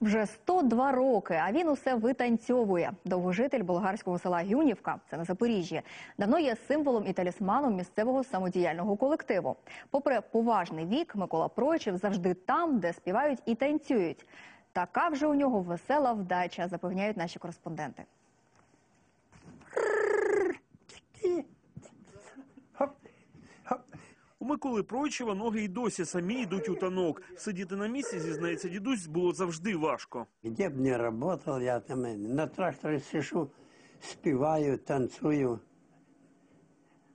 Вже 102 роки, а він усе витанцьовує. Довгожитель болгарського села Гюнівка, це на Запоріжжі, давно є символом і талісманом місцевого самодіяльного колективу. Попри поважний вік, Микола Пройчев завжди там, де співають і танцюють. Така вже у нього весела вдача, запевняють наші кореспонденти. У Миколи Пройчева ноги й досі самі йдуть у танок. Сидіти на місці, зізнається дідусь, було завжди важко. Где бы ни работал, я там э, на тракторе сижу, співаю, танцюю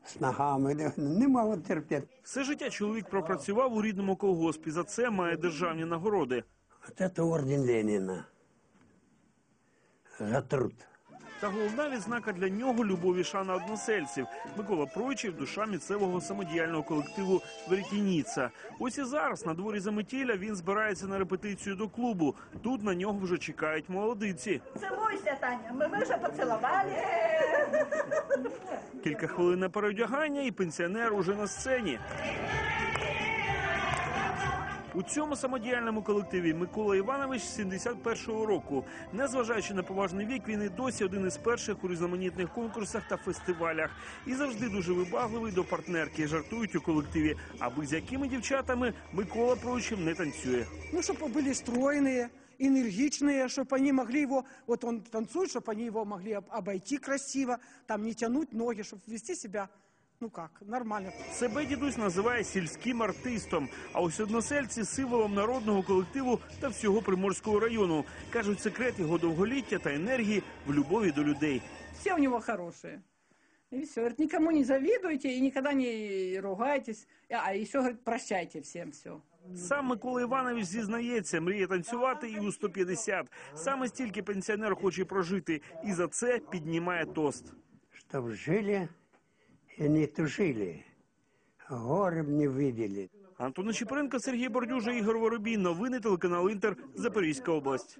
з ногами. Не можу терпіти. Все життя чоловік пропрацював у рідному колгоспі. За це має державні нагороди. От это орден Ленина. За труд. Та головна відзнака для нього любов і шана односельців. Микола Пройчев – душа місцевого самодіяльного колективу Веретініца. Ось і зараз на дворі заметіля він збирається на репетицію до клубу. Тут на нього вже чекають молодиці. Целуйся, Таня. Ми, ми вже поцілували. Кілька хвилин на переодягання, і пенсіонер уже на сцені. У цьому самодіяльному колективі Микола Іванович з 71-го року. Незважаючи на поважний вік, він і досі один із перших у різноманітних конкурсах та фестивалях. І завжди дуже вибагливий до партнерки. Жартують у колективі. Аби з якими дівчатами Микола Пройчев не танцює. Ну, чтобы были стройные, энергичные, чтобы они могли его, вот он танцует, чтобы они его могли об- обойти красиво, там не тянуть ноги, чтобы вести себя, ну как, нормально. Себе дідусь називає сільським артистом, а ось односельці символом народного колективу та всього приморського району. кажуть, секрет його довголіття та енергії в любові до людей. все у него хорошие. И все. Говорит, никому не завидуйте и никогда не ругайтесь. А еще, говорит, прощайте всем все. Сам Микола Іванович зізнається, мріє танцювати і у 150. Саме стільки пенсіонер хоче прожити, і за це піднімає тост. Чтоб жили и не тушили. горем не видели. Антон Чепуренко, Сергій Бордюжа, Ігор Воробій. Новини телеканал Інтер. Запорізька область.